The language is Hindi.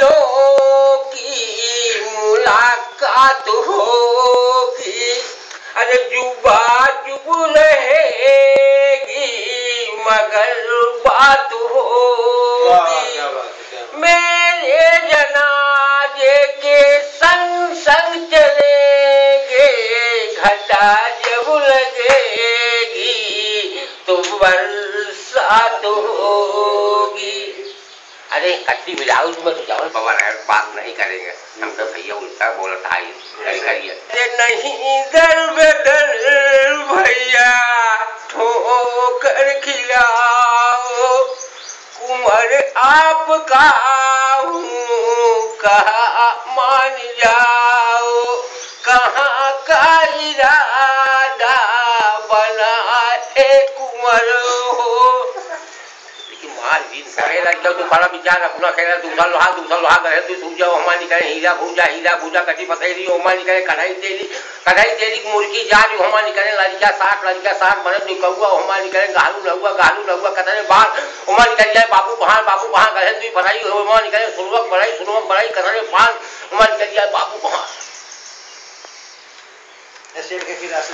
दिलों की मुलाकात होगी। अरे जुबा चुप रहेगी मगर बात होगी। मेरे जनाजे के संग संग चलेंगे घटा जब लगेगी तो बरसात होगी। अरे कच्ची ब्लाउज में तो जाओ बाबा बात नहीं करेंगे। हम तो भैया उल्टा बोलता है करी करिए। नहीं दर बदर भैया ठोकर खिलाओ। कुंवर आपका हूँ कहा मान जाओ। कहाँ का इरादा बना ए कुंवर हो? माल जब तू बड़ा विचार अपना खेला दूसरा लोहा दूसरा लोहा करे तू सूझ जाओ हमारी करे हीरा भूजा हीरा भूजा कटी पथेरी हमारी करे कढ़ाई तेली कढ़ाई तेली मुर्गी जा रही हमारी करे लड़का साग लड़का साग बने तू कौआ हमारी करे गालू लहुआ गालू लहुआ कतरे बाल हमारी करे जाए बाबू बहार बाबू बहार करे तू पढ़ाई हमारी करे सुरवक बढ़ाई सुरवक बढ़ाई कतरे पाल हमारी करे जाए बाबू है खिलाफ